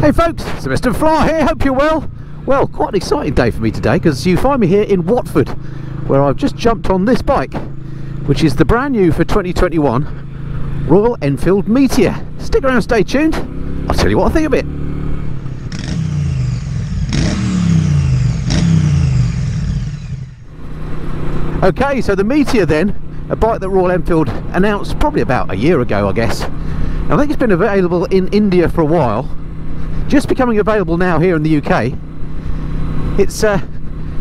Hey folks, it's Mr. Fly here, hope you're well. Well, quite an exciting day for me today because you find me here in Watford where I've just jumped on this bike which is the brand new for 2021 Royal Enfield Meteor. Stick around, stay tuned, I'll tell you what I think of it. Okay, so the Meteor then, a bike that Royal Enfield announced probably about a year ago I guess. I think it's been available in India for a while just becoming available now here in the UK. It's uh,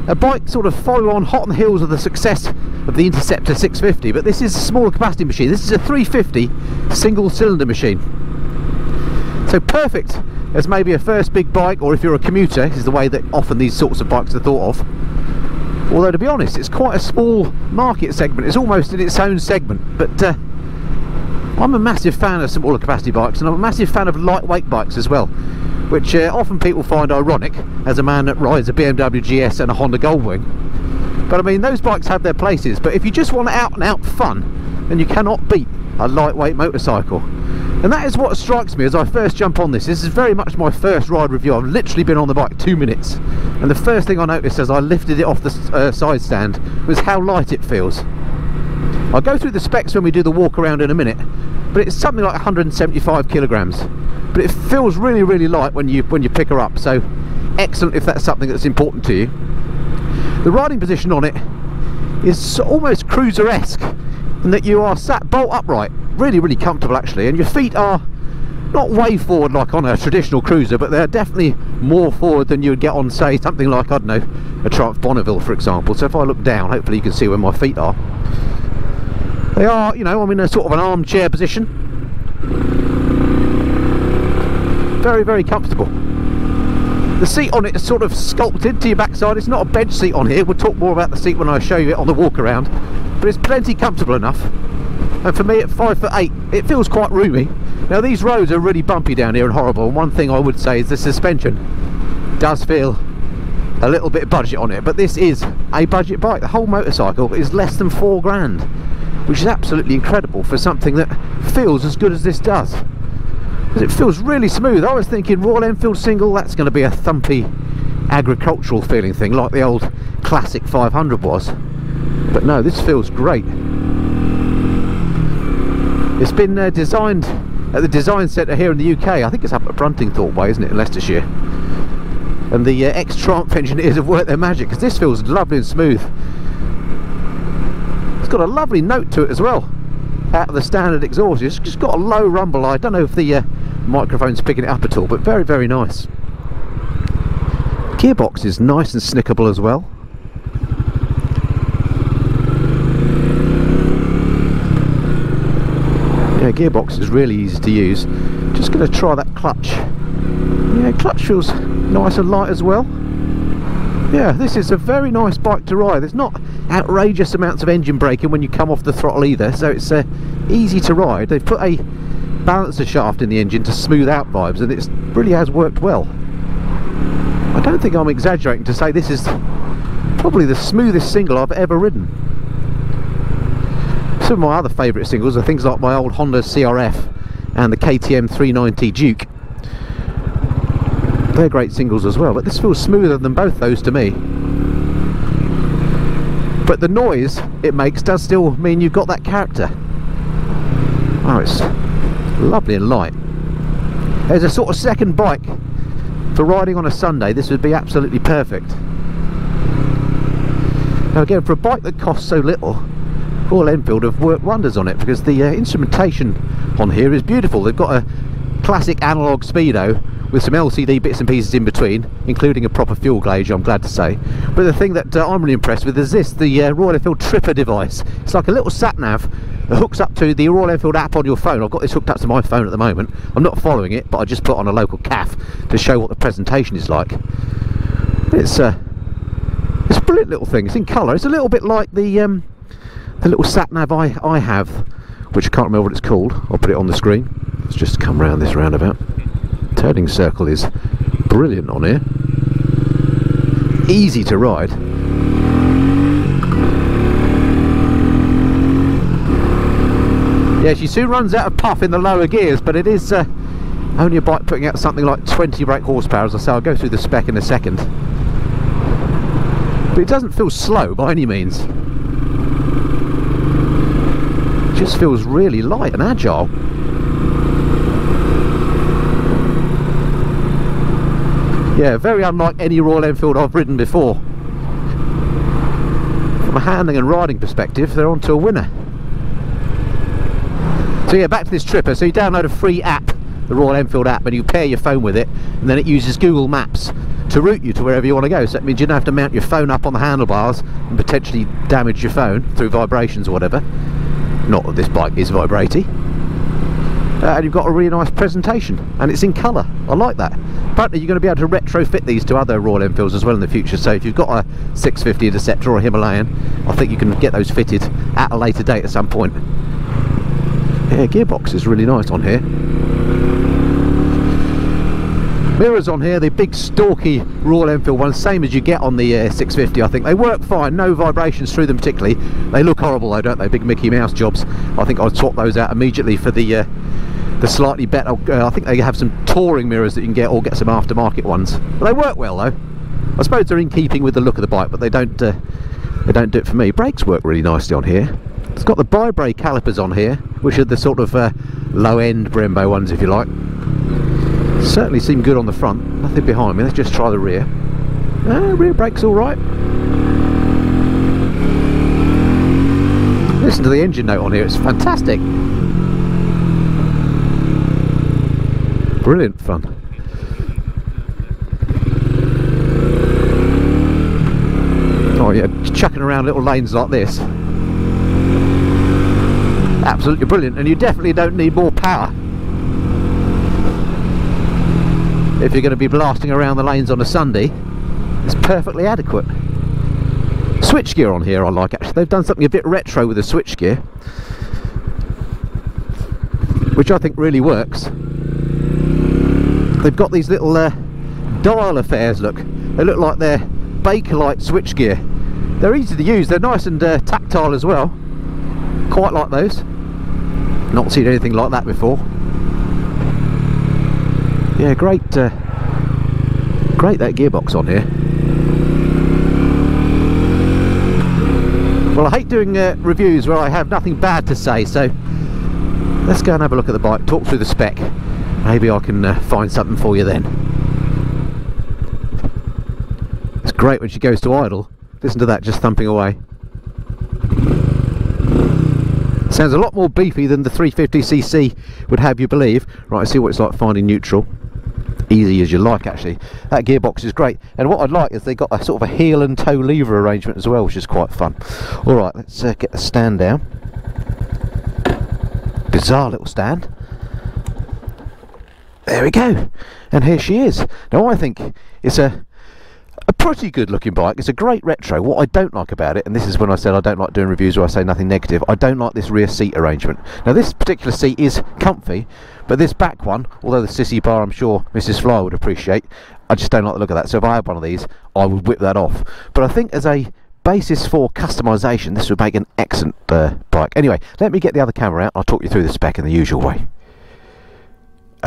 a bike sort of follow on hot on the heels of the success of the Interceptor 650 but this is a smaller capacity machine. This is a 350 single cylinder machine. So perfect as maybe a first big bike or if you're a commuter is the way that often these sorts of bikes are thought of. Although to be honest it's quite a small market segment. It's almost in its own segment but uh, I'm a massive fan of smaller capacity bikes and I'm a massive fan of lightweight bikes as well which uh, often people find ironic as a man that rides a BMW GS and a Honda Goldwing. But I mean, those bikes have their places, but if you just want out and out fun, then you cannot beat a lightweight motorcycle. And that is what strikes me as I first jump on this. This is very much my first ride review. I've literally been on the bike two minutes. And the first thing I noticed as I lifted it off the uh, side stand was how light it feels. I'll go through the specs when we do the walk around in a minute, but it's something like 175 kilograms. But it feels really really light when you when you pick her up. So excellent if that's something that's important to you. The riding position on it is almost cruiser-esque in that you are sat bolt upright really really comfortable actually and your feet are not way forward like on a traditional cruiser but they're definitely more forward than you would get on say something like I don't know a Triumph Bonneville for example. So if I look down hopefully you can see where my feet are they are you know I'm in a sort of an armchair position very, very comfortable. The seat on it is sort of sculpted to your backside. It's not a bench seat on here. We'll talk more about the seat when I show you it on the walk around. But it's plenty comfortable enough. And for me at five foot eight, it feels quite roomy. Now these roads are really bumpy down here and horrible. And one thing I would say is the suspension does feel a little bit budget on it. But this is a budget bike. The whole motorcycle is less than four grand, which is absolutely incredible for something that feels as good as this does it feels really smooth. I was thinking Royal Enfield single, that's going to be a thumpy agricultural feeling thing like the old classic 500 was. But no, this feels great. It's been uh, designed at the design centre here in the UK. I think it's up at Bruntingthorpe Way, isn't it, in Leicestershire? And the uh, ex-Triumph engineers have worked their magic because this feels lovely and smooth. It's got a lovely note to it as well out of the standard exhaust. It's just got a low rumble. I don't know if the uh, microphone's picking it up at all, but very, very nice. Gearbox is nice and snickable as well. Yeah, gearbox is really easy to use. Just going to try that clutch. Yeah, clutch feels nice and light as well yeah this is a very nice bike to ride. There's not outrageous amounts of engine braking when you come off the throttle either so it's uh, easy to ride. They've put a balancer shaft in the engine to smooth out vibes and it really has worked well. I don't think I'm exaggerating to say this is probably the smoothest single I've ever ridden. Some of my other favourite singles are things like my old Honda CRF and the KTM 390 Duke they're great singles as well, but this feels smoother than both those to me. But the noise it makes does still mean you've got that character. Oh, it's lovely and light. There's a sort of second bike for riding on a Sunday. This would be absolutely perfect. Now again, for a bike that costs so little, Royal Enfield have worked wonders on it because the uh, instrumentation on here is beautiful. They've got a classic analog speedo with some LCD bits and pieces in between, including a proper fuel gauge, I'm glad to say. But the thing that uh, I'm really impressed with is this, the uh, Royal Enfield Tripper device. It's like a little sat-nav that hooks up to the Royal Enfield app on your phone. I've got this hooked up to my phone at the moment. I'm not following it, but I just put on a local CAF to show what the presentation is like. It's, uh, it's a brilliant little thing. It's in colour. It's a little bit like the, um, the little sat-nav I, I have, which I can't remember what it's called. I'll put it on the screen. Let's just come round this roundabout turning circle is brilliant on here easy to ride yeah she soon runs out of puff in the lower gears but it is uh, Only a bike putting out something like 20 brake horsepower, as I say, I'll go through the spec in a second. But it doesn't feel slow by any means. It just feels really light and agile. Yeah, very unlike any Royal Enfield I've ridden before. From a handling and riding perspective, they're onto a winner. So yeah, back to this Tripper. So you download a free app, the Royal Enfield app, and you pair your phone with it, and then it uses Google Maps to route you to wherever you want to go. So that means you don't have to mount your phone up on the handlebars and potentially damage your phone through vibrations or whatever. Not that this bike is vibrating uh, and you've got a really nice presentation and it's in colour. I like that. Apparently you're going to be able to retrofit these to other Royal Enfields as well in the future so if you've got a 650 Interceptor or a Himalayan I think you can get those fitted at a later date at some point. Yeah gearbox is really nice on here. Mirrors on here the big stalky Royal Enfield ones same as you get on the uh, 650 I think. They work fine no vibrations through them particularly. They look horrible though don't they? Big Mickey Mouse jobs. I think I'd swap those out immediately for the uh, the slightly better uh, I think they have some touring mirrors that you can get or get some aftermarket ones. But they work well though. I suppose they're in keeping with the look of the bike but they don't uh, they don't do it for me. Brakes work really nicely on here. It's got the ByBre calipers on here which are the sort of uh, low end Brembo ones if you like. Certainly seem good on the front. Nothing behind me. Let's just try the rear. Uh, rear brakes alright listen to the engine note on here. It's fantastic brilliant fun. Oh yeah, chucking around little lanes like this. Absolutely brilliant, and you definitely don't need more power if you're going to be blasting around the lanes on a Sunday. It's perfectly adequate. Switchgear on here I like actually. They've done something a bit retro with the switchgear, which I think really works they've got these little uh, dial affairs look. They look like they're Bakelite switchgear they're easy to use. They're nice and uh, tactile as well. Quite like those. Not seen anything like that before. Yeah great uh, great that gearbox on here. Well I hate doing uh, reviews where I have nothing bad to say so let's go and have a look at the bike talk through the spec maybe I can uh, find something for you then. It's great when she goes to idle. Listen to that just thumping away. Sounds a lot more beefy than the 350cc would have you believe. Right I see what it's like finding neutral. Easy as you like actually. That gearbox is great. And what I'd like is they've got a sort of a heel and toe lever arrangement as well which is quite fun. Alright let's uh, get the stand down. Bizarre little stand there we go. And here she is. Now I think it's a a pretty good looking bike. It's a great retro. What I don't like about it and this is when I said I don't like doing reviews where I say nothing negative I don't like this rear seat arrangement. Now this particular seat is comfy but this back one although the sissy bar I'm sure Mrs Fly would appreciate I just don't like the look of that. So if I had one of these I would whip that off. But I think as a basis for customization this would make an excellent uh, bike. Anyway let me get the other camera out. I'll talk you through the spec in the usual way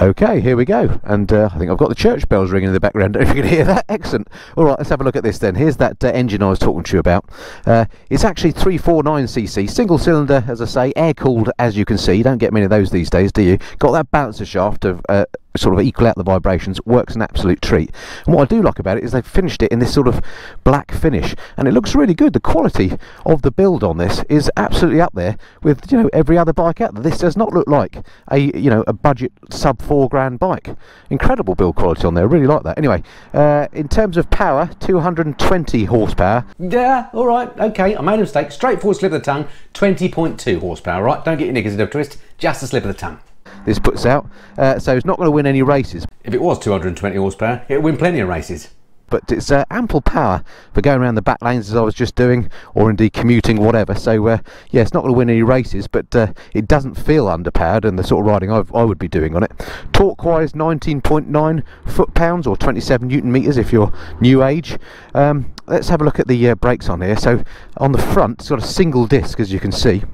Okay, here we go. And uh, I think I've got the church bells ringing in the background. If you can hear that, excellent. All right, let's have a look at this then. Here's that uh, engine I was talking to you about. Uh, it's actually 349cc, single cylinder, as I say, air cooled, as you can see. You don't get many of those these days, do you? Got that balancer shaft of uh, sort of equal out the vibrations works an absolute treat. And what I do like about it is they've finished it in this sort of black finish and it looks really good. The quality of the build on this is absolutely up there with you know every other bike out there. This does not look like a you know a budget sub four grand bike. Incredible build quality on there. I really like that. Anyway uh, in terms of power 220 horsepower. Yeah all right okay. I made a mistake. Straightforward slip of the tongue 20.2 horsepower right? Don't get your knickers in a twist. Just a slip of the tongue this puts out. Uh, so it's not going to win any races. If it was 220 horsepower, it would win plenty of races. But it's uh, ample power for going around the back lanes as I was just doing, or indeed commuting, whatever. So uh, yeah, it's not going to win any races, but uh, it doesn't feel underpowered and the sort of riding I've, i would be doing on it. Torque-wise, 19.9 foot-pounds or 27 newton meters if you're new age. Um, let's have a look at the uh, brakes on here. So on the front, it's got a single disc, as you can see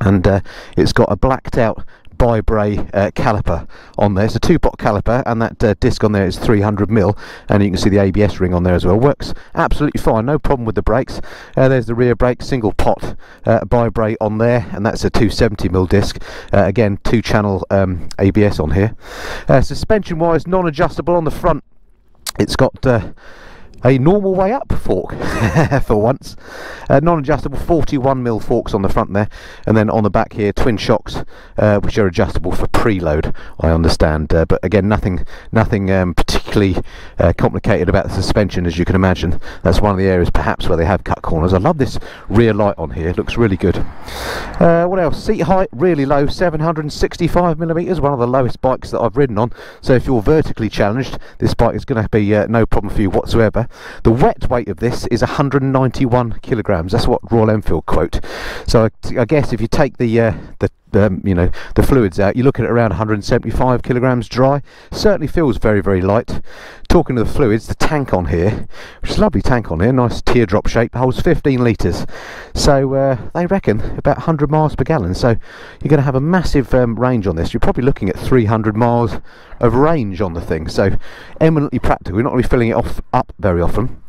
and uh, it's got a blacked out ByBre uh, caliper on there. It's a two-pot caliper, and that uh, disc on there is 300 mil, and you can see the ABS ring on there as well. Works absolutely fine, no problem with the brakes. Uh, there's the rear brake, single pot uh, ByBre on there, and that's a 270 mil disc. Uh, again, two-channel um, ABS on here. Uh, suspension-wise, non-adjustable on the front. It's got a normal way up fork for once. Uh, non-adjustable 41mm forks on the front there. And then on the back here twin shocks uh, which are adjustable for preload I understand uh, but again nothing nothing um, particularly uh, complicated about the suspension as you can imagine. That's one of the areas perhaps where they have cut corners. I love this rear light on here. It looks really good uh, what else seat height really low 765 millimeters one of the lowest bikes that I've ridden on so if you're vertically challenged this bike is going to be uh, no problem for you whatsoever the wet weight of this is 191 kilograms. That's what Royal Enfield quote. So I, I guess if you take the uh, the um, you know the fluids out, you're looking at around 175 kilograms dry. Certainly feels very very light. Talking of the fluids, the tank on here, which is a lovely tank on here, nice teardrop shape, holds 15 litres. So uh, they reckon about 100 miles per gallon. So you're going to have a massive um, range on this. You're probably looking at 300 miles of range on the thing. So eminently practical. You're not really filling it off up very often.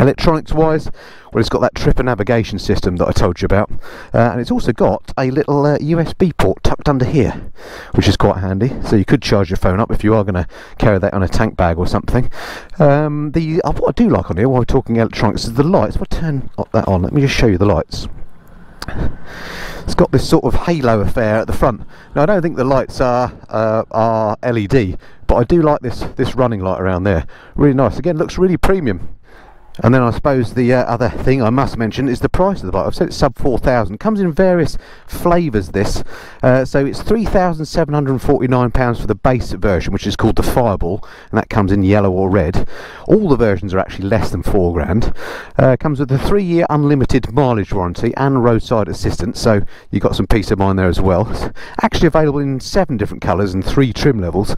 Electronics wise, well it's got that tripper navigation system that I told you about uh, and it's also got a little uh, USB port tucked under here which is quite handy so you could charge your phone up if you are going to carry that on a tank bag or something. Um, the uh, What I do like on here while we're talking electronics is the lights. If I turn that on, let me just show you the lights. It's got this sort of halo affair at the front. Now I don't think the lights are uh, are LED, but I do like this this running light around there. Really nice. Again, looks really premium. And then I suppose the uh, other thing I must mention is the price of the bike. I've said it's sub 4,000. Comes in various flavours this. Uh, so it's £3,749 for the base version, which is called the Fireball, and that comes in yellow or red. All the versions are actually less than four grand. Uh, comes with a three-year unlimited mileage warranty and roadside assistance, so you've got some peace of mind there as well. It's actually available in seven different colours and three trim levels.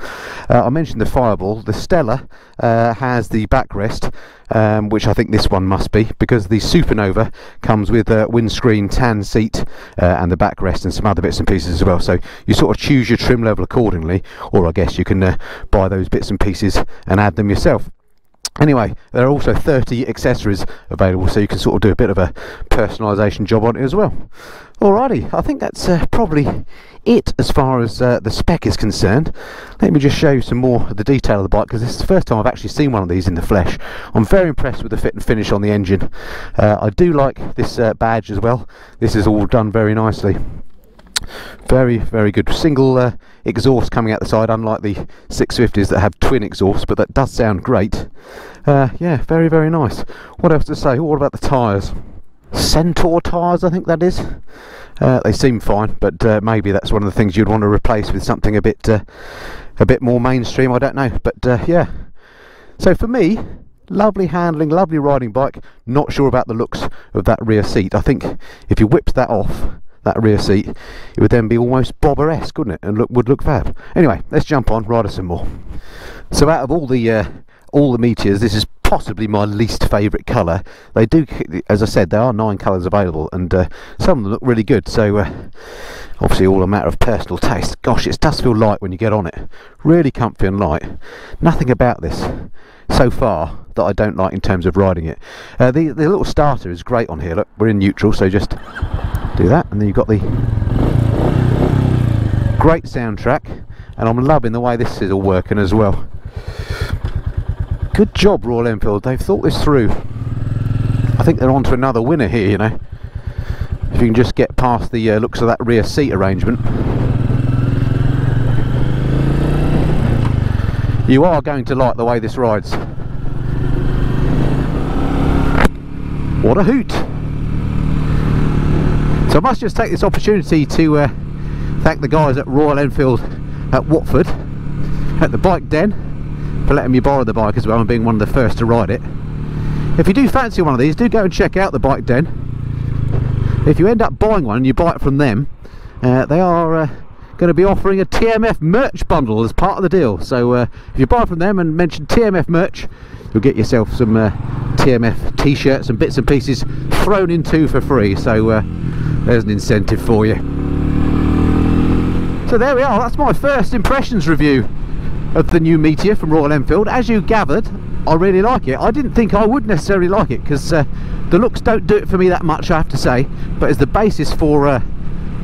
Uh, I mentioned the Fireball. The Stellar uh, has the backrest um, which I think this one must be because the Supernova comes with a windscreen tan seat uh, and the backrest and some other bits and pieces as well. So you sort of choose your trim level accordingly or I guess you can uh, buy those bits and pieces and add them yourself Anyway, there are also 30 accessories available, so you can sort of do a bit of a personalisation job on it as well. Alrighty, I think that's uh, probably it as far as uh, the spec is concerned. Let me just show you some more of the detail of the bike because this is the first time I've actually seen one of these in the flesh. I'm very impressed with the fit and finish on the engine. Uh, I do like this uh, badge as well. This is all done very nicely. Very, very good. Single uh, exhaust coming out the side, unlike the 650s that have twin exhausts, but that does sound great. Uh, yeah, very, very nice. What else to say? What about the tyres? Centaur tyres, I think that is. Uh, they seem fine, but uh, maybe that's one of the things you'd want to replace with something a bit, uh, a bit more mainstream. I don't know, but uh, yeah. So for me, lovely handling, lovely riding bike. Not sure about the looks of that rear seat. I think if you whipped that off, that rear seat, it would then be almost Bobber-esque, wouldn't it? And look, would look fab. Anyway, let's jump on, ride us some more. So out of all the uh, all the meteors, this is possibly my least favourite colour. They do, as I said, there are nine colours available, and uh, some of them look really good. So uh, obviously, all a matter of personal taste. Gosh, it does feel light when you get on it. Really comfy and light. Nothing about this so far that I don't like in terms of riding it. Uh, the the little starter is great on here. Look, we're in neutral, so just do that, and then you've got the great soundtrack, and I'm loving the way this is all working as well. Good job, Royal Enfield. They've thought this through. I think they're on to another winner here, you know. If you can just get past the uh, looks of that rear seat arrangement. You are going to like the way this rides. What a hoot! So I must just take this opportunity to uh, thank the guys at Royal Enfield at Watford at the Bike Den for letting me borrow the bike as well and being one of the first to ride it. If you do fancy one of these, do go and check out the Bike Den. If you end up buying one and you buy it from them, uh, they are uh, going to be offering a TMF merch bundle as part of the deal. So uh, if you buy from them and mention TMF merch, you'll get yourself some uh, TMF t-shirts and bits and pieces thrown in too for free. So uh, there's an incentive for you. So there we are, that's my first impressions review of the new Meteor from Royal Enfield. As you gathered, I really like it. I didn't think I would necessarily like it because uh, the looks don't do it for me that much, I have to say. But as the basis for uh,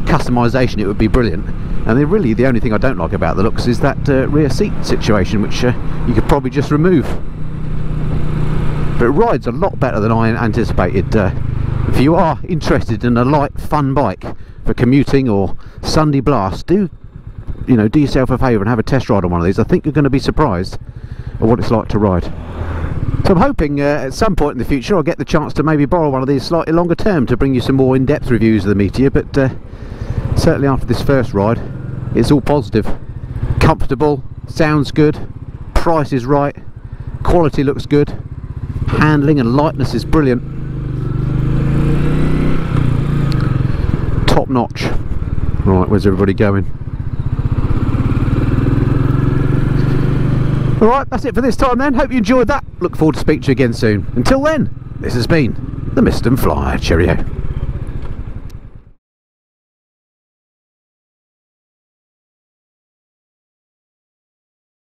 it would be brilliant. And then really the only thing I don't like about the looks is that uh, rear seat situation, which uh, you could probably just remove. But it rides a lot better than I anticipated. Uh, if you are interested in a light, fun bike for commuting or Sunday blast, do you know, do yourself a favour and have a test ride on one of these. I think you're going to be surprised at what it's like to ride. So I'm hoping uh, at some point in the future I'll get the chance to maybe borrow one of these slightly longer term to bring you some more in-depth reviews of the Meteor, but uh, certainly after this first ride, it's all positive. Comfortable, sounds good, price is right, quality looks good, handling and lightness is brilliant. Top notch. Right, where's everybody going? Alright, that's it for this time then. Hope you enjoyed that. Look forward to speaking to you again soon. Until then, this has been the Missenden Flyer. Cheerio.